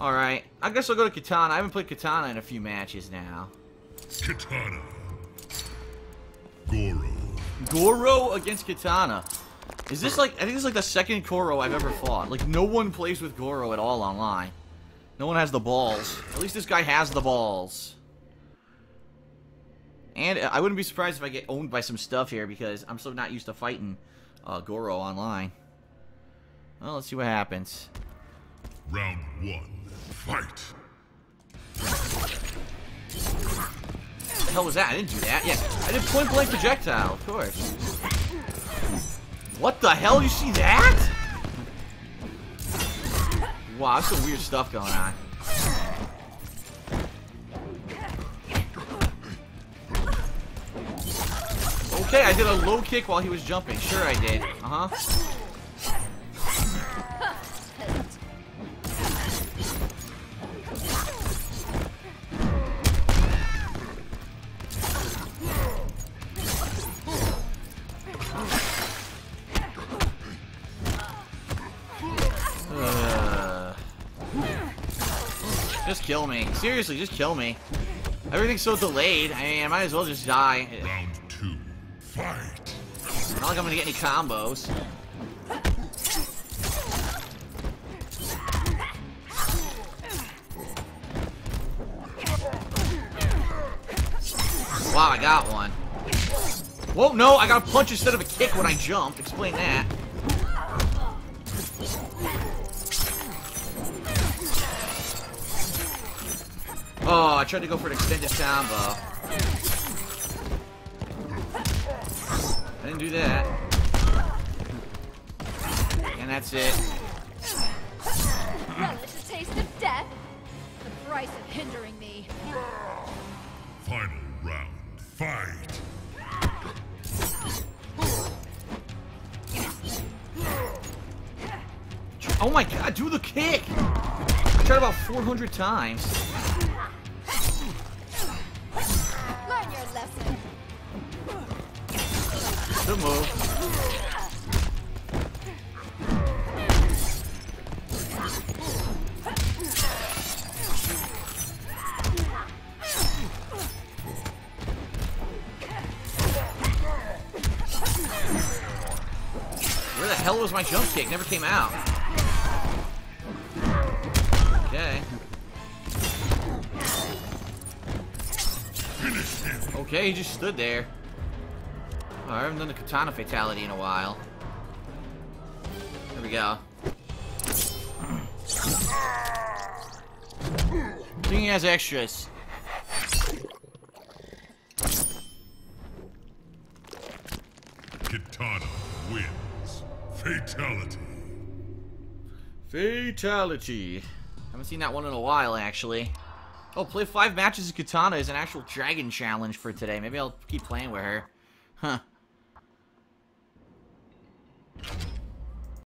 Alright. I guess I'll go to Kitana. I haven't played Kitana in a few matches now. Kitana. Goro. Goro against Kitana. Is this like, I think this is like the second Goro I've ever fought. Like, no one plays with Goro at all online. No one has the balls. At least this guy has the balls. And I wouldn't be surprised if I get owned by some stuff here because I'm so not used to fighting uh, Goro online. Well, let's see what happens. Round one. Fight. What the hell was that? I didn't do that. Yeah, I did point blank projectile, of course. What the hell? You see that? Wow, there's some weird stuff going on. Okay, I did a low kick while he was jumping. Sure I did. Uh-huh. Just kill me. Seriously, just kill me. Everything's so delayed. I mean, I might as well just die. Round two. Fight. Not like I'm gonna get any combos. Wow, I got one. Whoa, no, I got a punch instead of a kick when I jumped. Explain that. Oh, I tried to go for an extended combo. I didn't do that. And that's it. Relish the taste of death? The price of hindering me. Final round. Fight. Oh my god, do the kick! I tried about 400 times. Where the hell was my jump kick? Never came out. Okay. Okay, he just stood there. I haven't done the Kitana fatality in a while. There we go. King has extras. Kitana wins. Fatality. Fatality. Haven't seen that one in a while, actually. Oh, play five matches of Kitana is an actual dragon challenge for today. Maybe I'll keep playing with her. Huh. Thank you.